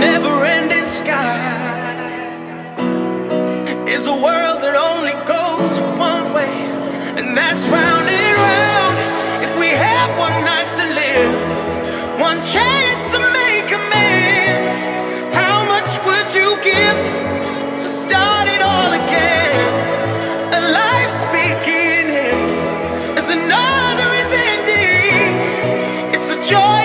never ending sky is a world that only goes one way, and that's round and round. If we have one night to live, one chance to make amends, how much would you give to start it all again? A life's beginning as another is ending. It's the joy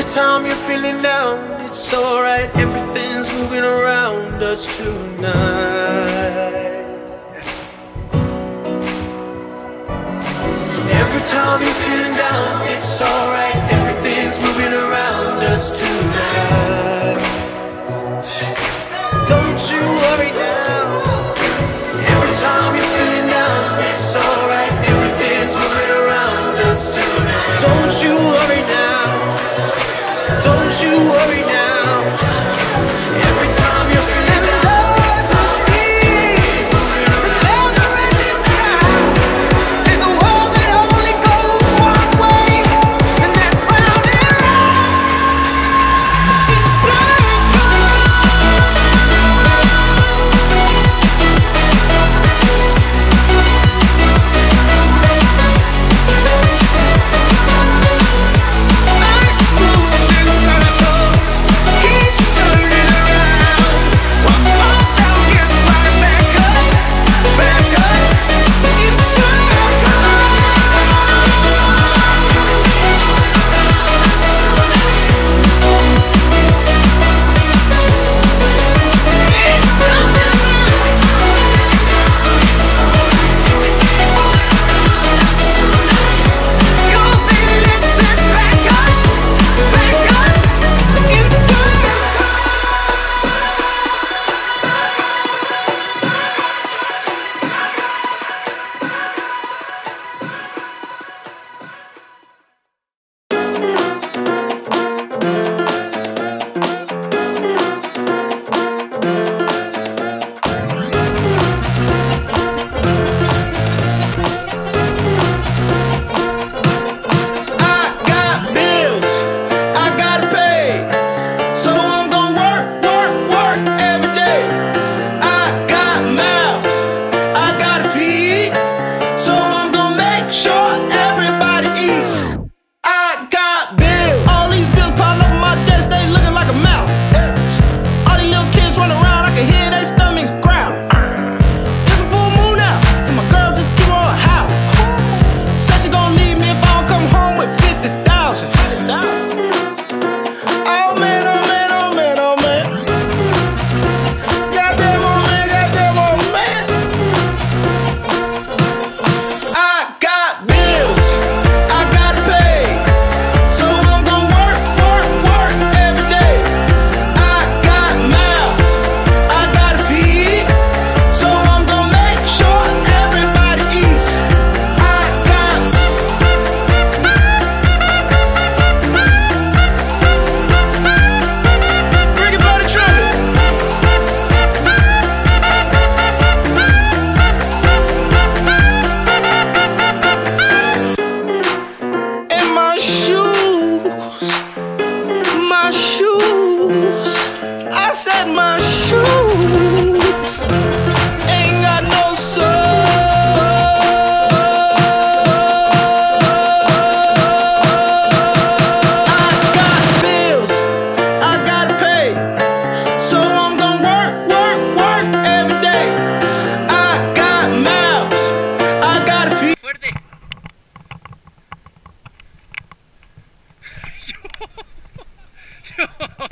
Every time you're feeling down, it's alright. Everything's moving around us tonight. Every time you're feeling down, it's alright. Everything's moving around us tonight. Don't you worry now. Every time you're feeling down, it's alright. Everything's moving around us tonight. Don't you worry you worry Said my shoes. Ain't got no soul. I got bills, I gotta pay. So I'm gonna work, work, work every day. I got mouths, I got a few. Fuerte.